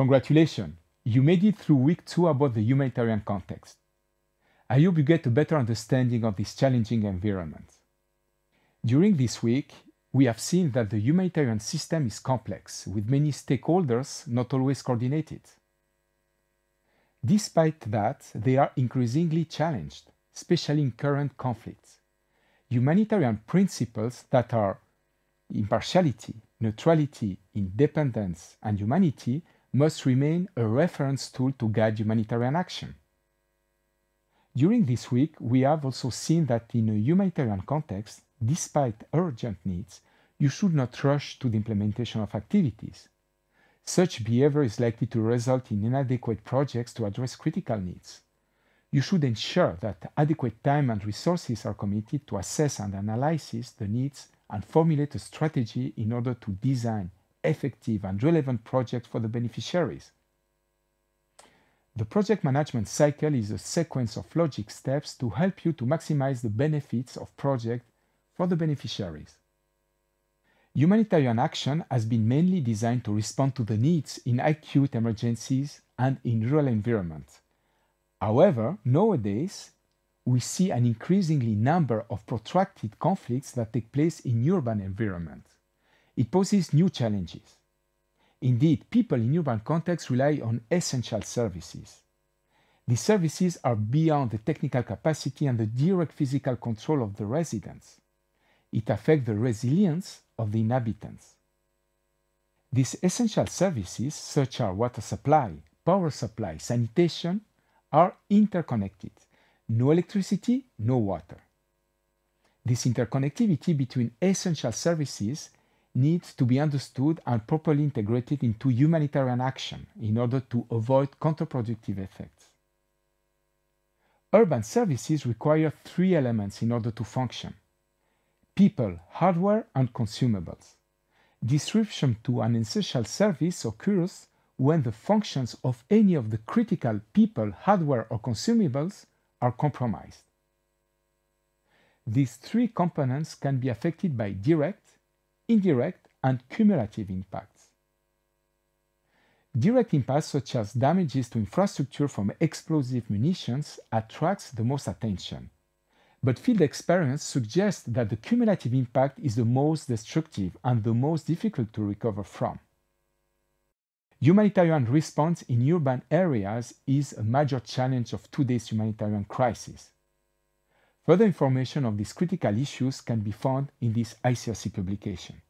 Congratulations, you made it through week two about the humanitarian context. I hope you get a better understanding of this challenging environment. During this week, we have seen that the humanitarian system is complex, with many stakeholders not always coordinated. Despite that, they are increasingly challenged, especially in current conflicts. Humanitarian principles that are impartiality, neutrality, independence, and humanity must remain a reference tool to guide humanitarian action. During this week, we have also seen that in a humanitarian context, despite urgent needs, you should not rush to the implementation of activities. Such behavior is likely to result in inadequate projects to address critical needs. You should ensure that adequate time and resources are committed to assess and analyze the needs and formulate a strategy in order to design effective and relevant projects for the beneficiaries. The project management cycle is a sequence of logic steps to help you to maximize the benefits of project for the beneficiaries. Humanitarian action has been mainly designed to respond to the needs in acute emergencies and in rural environments. However, nowadays, we see an increasingly number of protracted conflicts that take place in urban environments. It poses new challenges. Indeed, people in urban contexts rely on essential services. These services are beyond the technical capacity and the direct physical control of the residents. It affects the resilience of the inhabitants. These essential services, such as water supply, power supply, sanitation, are interconnected. No electricity, no water. This interconnectivity between essential services needs to be understood and properly integrated into humanitarian action in order to avoid counterproductive effects. Urban services require three elements in order to function people, hardware, and consumables. Disruption to an essential service occurs when the functions of any of the critical people, hardware, or consumables are compromised. These three components can be affected by direct, indirect, and cumulative impacts. Direct impacts such as damages to infrastructure from explosive munitions attracts the most attention but field experience suggests that the cumulative impact is the most destructive and the most difficult to recover from. Humanitarian response in urban areas is a major challenge of today's humanitarian crisis. Further information on these critical issues can be found in this ICRC publication.